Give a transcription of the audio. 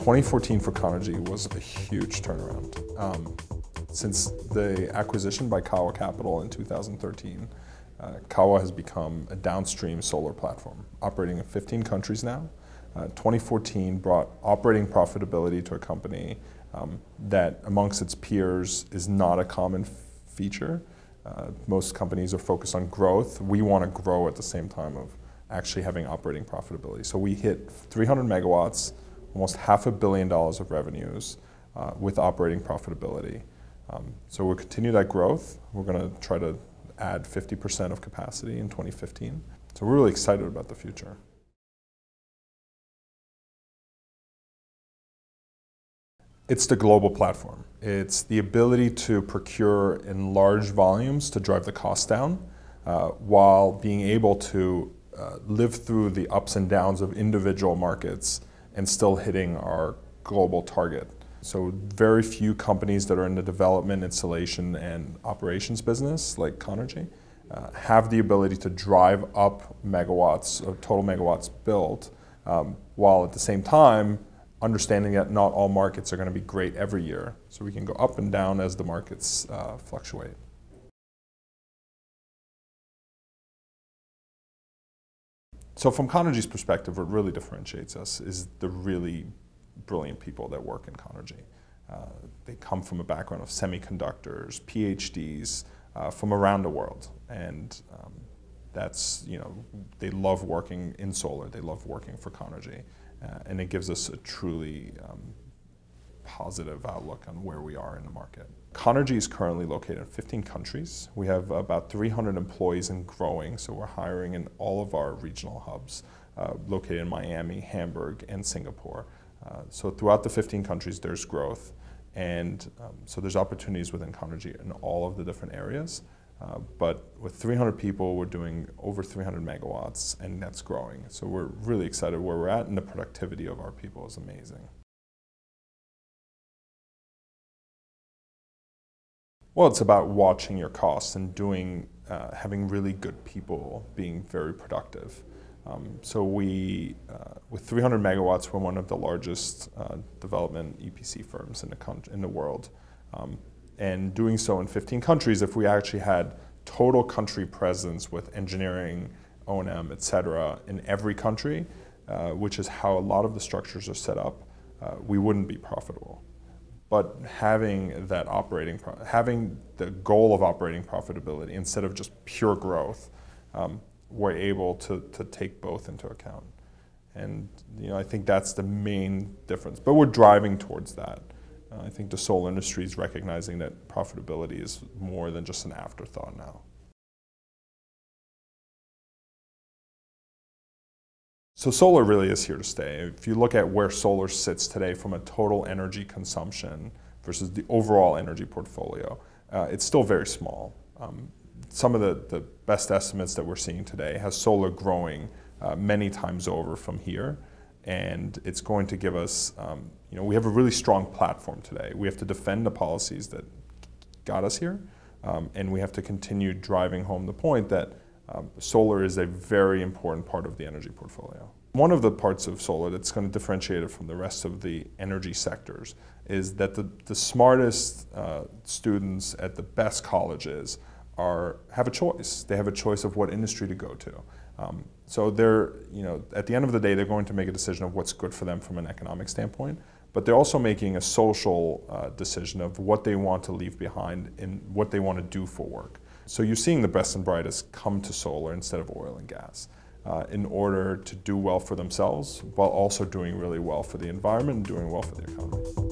2014 for Conergy was a huge turnaround. Um, since the acquisition by Kawa Capital in 2013, uh, Kawa has become a downstream solar platform, operating in 15 countries now. Uh, 2014 brought operating profitability to a company um, that, amongst its peers, is not a common feature. Uh, most companies are focused on growth. We want to grow at the same time of actually having operating profitability. So we hit 300 megawatts, almost half a billion dollars of revenues uh, with operating profitability. Um, so we'll continue that growth. We're going to try to add 50% of capacity in 2015. So we're really excited about the future. It's the global platform. It's the ability to procure in large volumes to drive the cost down uh, while being able to uh, live through the ups and downs of individual markets and still hitting our global target. So very few companies that are in the development, installation, and operations business, like Conergy, uh, have the ability to drive up megawatts, or total megawatts built, um, while at the same time understanding that not all markets are going to be great every year. So we can go up and down as the markets uh, fluctuate. So from Conergy's perspective, what really differentiates us is the really brilliant people that work in Conergy. Uh, they come from a background of semiconductors, PhDs, uh, from around the world. And um, that's, you know, they love working in solar, they love working for Conergy. Uh, and it gives us a truly um, positive outlook on where we are in the market. Conergy is currently located in 15 countries. We have about 300 employees and growing, so we're hiring in all of our regional hubs uh, located in Miami, Hamburg, and Singapore. Uh, so throughout the 15 countries, there's growth. And um, so there's opportunities within Conergy in all of the different areas. Uh, but with 300 people, we're doing over 300 megawatts, and that's growing. So we're really excited where we're at, and the productivity of our people is amazing. Well, it's about watching your costs and doing, uh, having really good people being very productive. Um, so we, uh, with 300 megawatts, we're one of the largest uh, development EPC firms in the, in the world. Um, and doing so in 15 countries, if we actually had total country presence with engineering, O&M, et cetera, in every country, uh, which is how a lot of the structures are set up, uh, we wouldn't be profitable. But having that operating, having the goal of operating profitability instead of just pure growth, um, we're able to, to take both into account. And you know, I think that's the main difference. But we're driving towards that. Uh, I think the solar industry is recognizing that profitability is more than just an afterthought now. So solar really is here to stay. If you look at where solar sits today from a total energy consumption versus the overall energy portfolio, uh, it's still very small. Um, some of the, the best estimates that we're seeing today has solar growing uh, many times over from here. And it's going to give us, um, you know, we have a really strong platform today. We have to defend the policies that got us here. Um, and we have to continue driving home the point that um, solar is a very important part of the energy portfolio. One of the parts of solar that's going to differentiate it from the rest of the energy sectors is that the, the smartest uh, students at the best colleges are, have a choice. They have a choice of what industry to go to. Um, so they're, you know, at the end of the day, they're going to make a decision of what's good for them from an economic standpoint, but they're also making a social uh, decision of what they want to leave behind and what they want to do for work. So you're seeing the best and brightest come to solar instead of oil and gas uh, in order to do well for themselves while also doing really well for the environment and doing well for the economy.